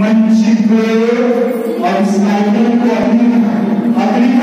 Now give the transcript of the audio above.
मंच पर और स्लाइडर को अपनी अपनी